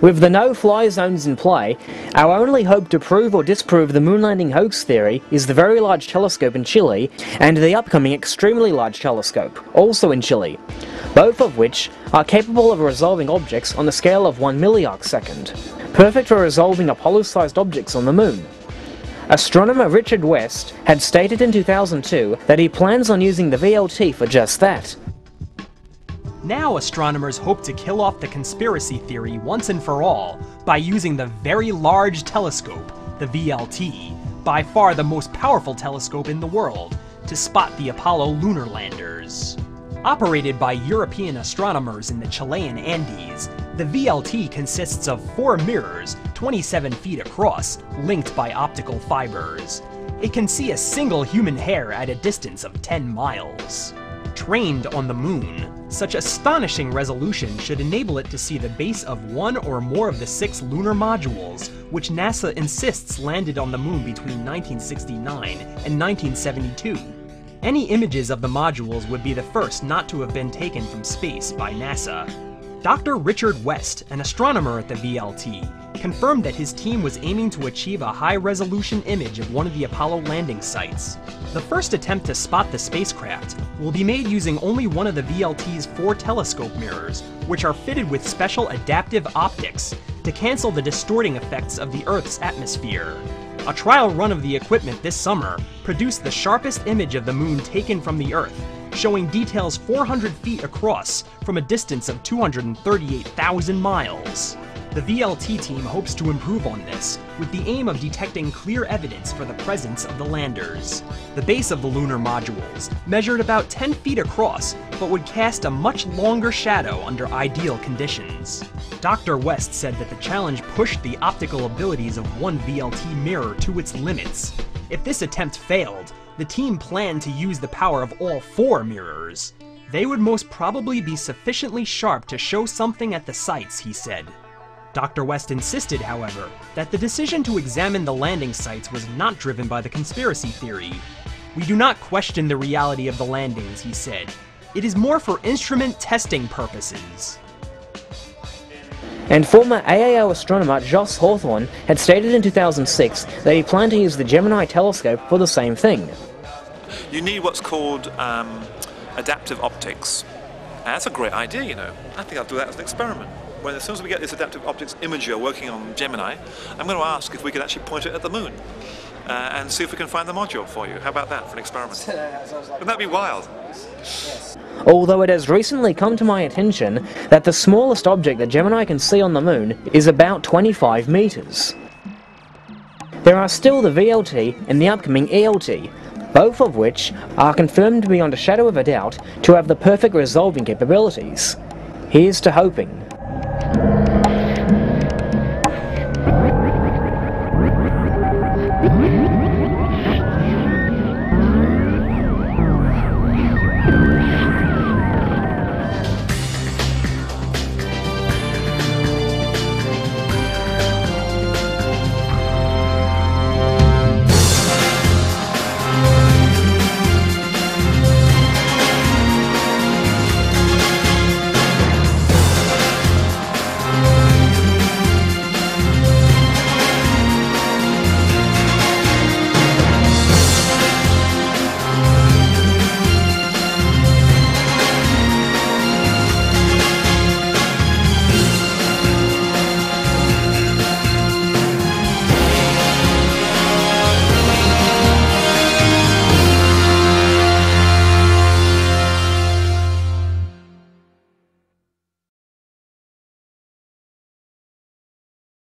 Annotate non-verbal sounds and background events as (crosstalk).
With the no-fly zones in play, our only hope to prove or disprove the moon landing hoax theory is the Very Large Telescope in Chile and the upcoming Extremely Large Telescope, also in Chile, both of which are capable of resolving objects on the scale of 1 milliarc second, perfect for resolving Apollo-sized objects on the moon. Astronomer Richard West had stated in 2002 that he plans on using the VLT for just that. Now astronomers hope to kill off the conspiracy theory once and for all by using the Very Large Telescope, the VLT, by far the most powerful telescope in the world, to spot the Apollo lunar landers. Operated by European astronomers in the Chilean Andes, the VLT consists of four mirrors 27 feet across, linked by optical fibers. It can see a single human hair at a distance of 10 miles. Trained on the moon, such astonishing resolution should enable it to see the base of one or more of the six lunar modules, which NASA insists landed on the moon between 1969 and 1972. Any images of the modules would be the first not to have been taken from space by NASA. Dr. Richard West, an astronomer at the VLT, confirmed that his team was aiming to achieve a high-resolution image of one of the Apollo landing sites. The first attempt to spot the spacecraft will be made using only one of the VLT's four telescope mirrors, which are fitted with special adaptive optics to cancel the distorting effects of the Earth's atmosphere. A trial run of the equipment this summer produced the sharpest image of the moon taken from the Earth, showing details 400 feet across from a distance of 238,000 miles. The VLT team hopes to improve on this, with the aim of detecting clear evidence for the presence of the landers. The base of the lunar modules measured about 10 feet across, but would cast a much longer shadow under ideal conditions. Dr. West said that the challenge pushed the optical abilities of one VLT mirror to its limits. If this attempt failed, the team planned to use the power of all four mirrors. They would most probably be sufficiently sharp to show something at the sites, he said. Dr. West insisted, however, that the decision to examine the landing sites was not driven by the conspiracy theory. We do not question the reality of the landings, he said. It is more for instrument testing purposes. And former AAO astronomer Joss Hawthorn had stated in 2006 that he planned to use the Gemini telescope for the same thing. You need what's called um, adaptive optics. And that's a great idea, you know. I think I'll do that as an experiment when as soon as we get this adaptive optics imager working on Gemini, I'm going to ask if we can actually point it at the moon uh, and see if we can find the module for you. How about that for an experiment? (laughs) Wouldn't that be wild? Although it has recently come to my attention that the smallest object that Gemini can see on the moon is about 25 meters. There are still the VLT and the upcoming ELT, both of which are confirmed beyond a shadow of a doubt to have the perfect resolving capabilities. Here's to hoping.